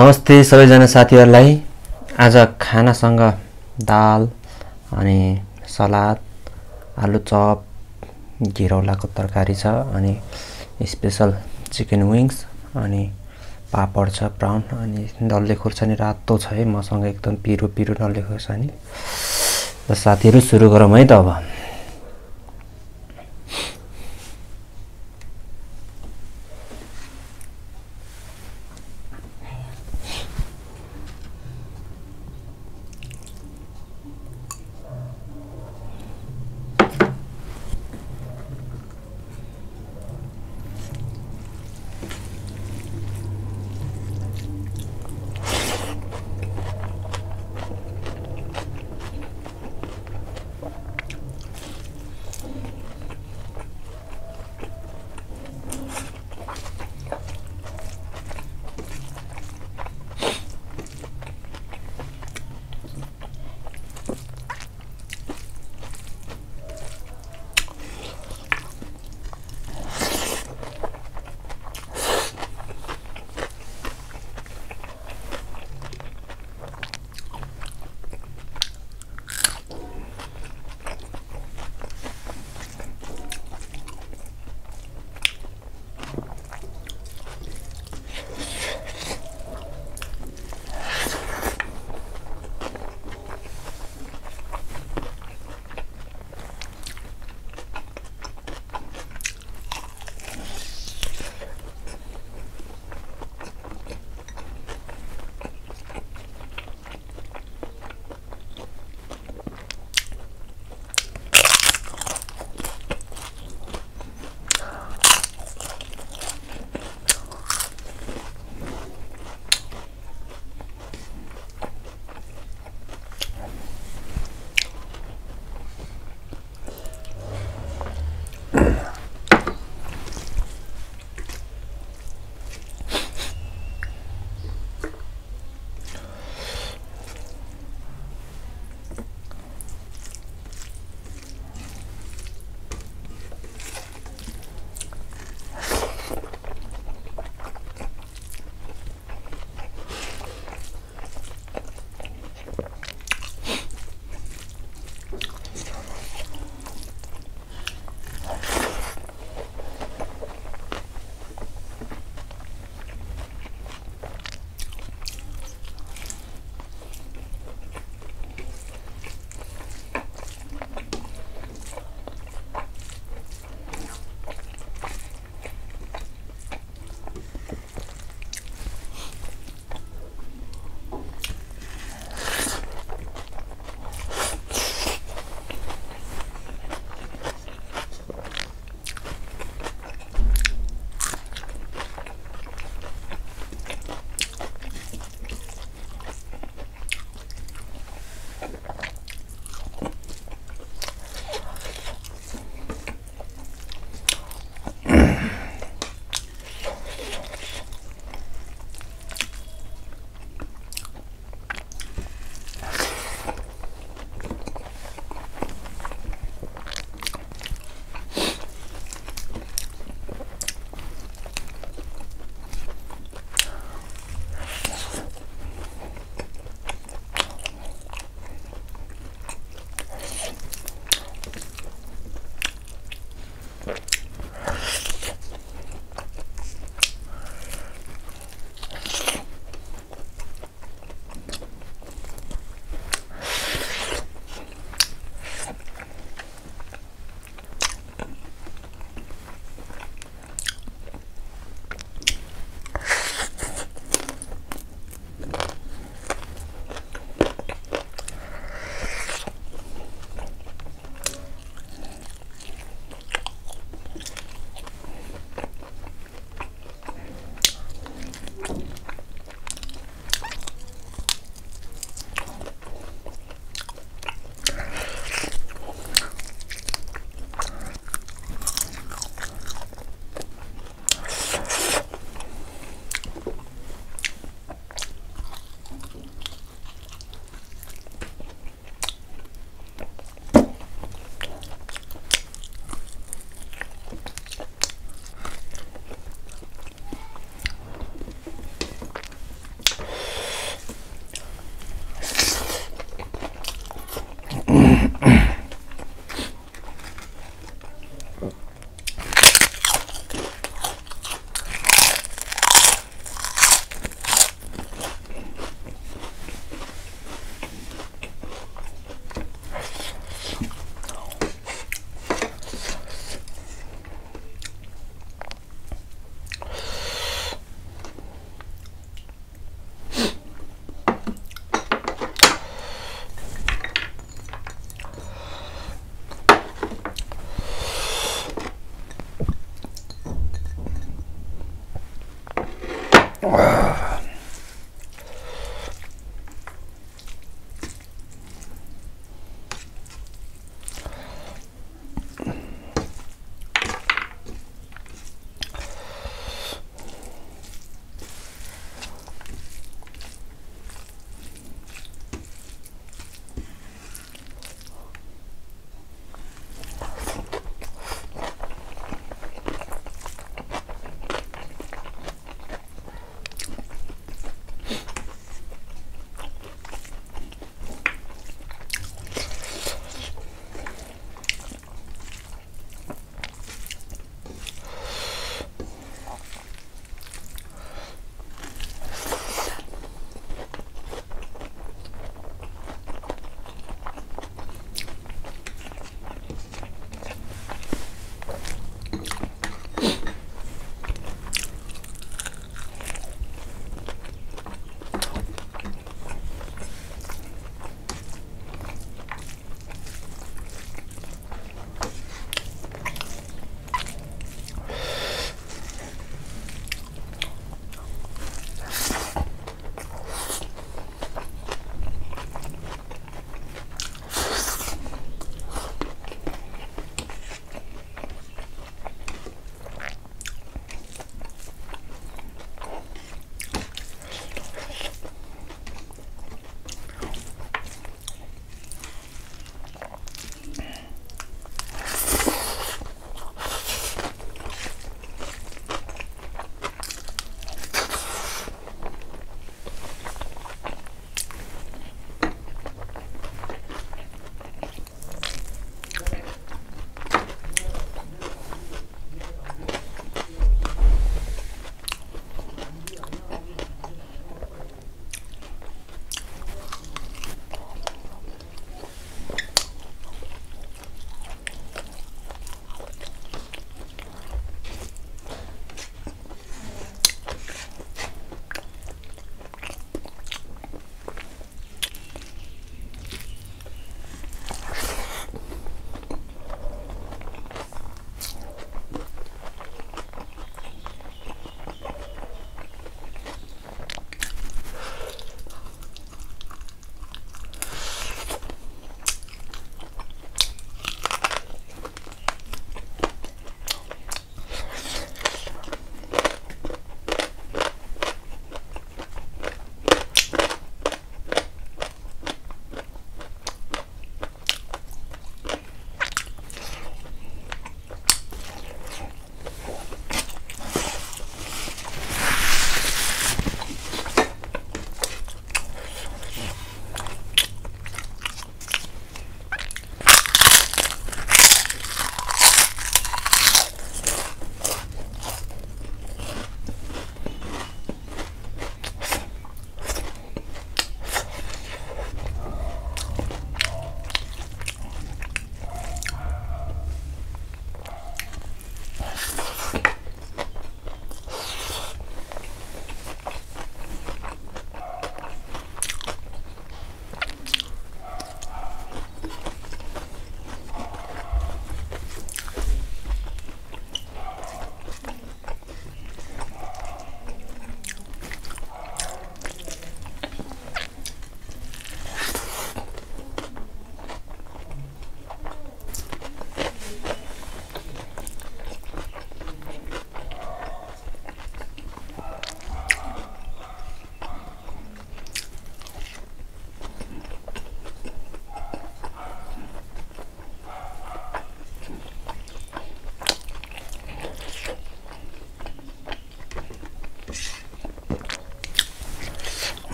नमस्ते सबैजना साथीहरूलाई। आज खानासँग दाल अनि सलाद आलु चप घिरौलाको तरकारी छ अनि स्पेसल चिकन विङ्स अनि पापड छ ब्राउन अनि डल्ले खुर्सानी रातो छ है। मसँग एकदम पिरो पिरो डल्ले खुर्सानी र साथीहरू सुरु गरौँ है त अब।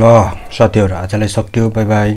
ल साथीहरू आजलाई सक्यो बाई बाई